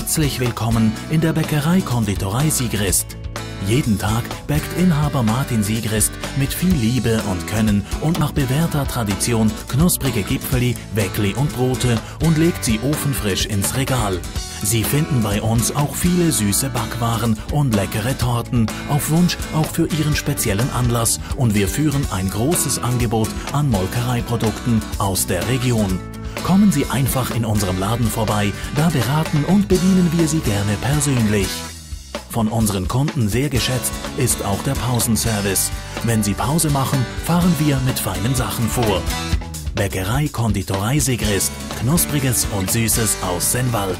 Herzlich willkommen in der Bäckerei Konditorei Siegrist. Jeden Tag bäckt Inhaber Martin Siegrist mit viel Liebe und Können und nach bewährter Tradition knusprige Gipfeli, Weckli und Brote und legt sie ofenfrisch ins Regal. Sie finden bei uns auch viele süße Backwaren und leckere Torten, auf Wunsch auch für Ihren speziellen Anlass und wir führen ein großes Angebot an Molkereiprodukten aus der Region. Kommen Sie einfach in unserem Laden vorbei, da beraten und bedienen wir Sie gerne persönlich. Von unseren Kunden sehr geschätzt ist auch der Pausenservice. Wenn Sie Pause machen, fahren wir mit feinen Sachen vor. Bäckerei Konditorei Segrist, Knuspriges und Süßes aus Sennwald.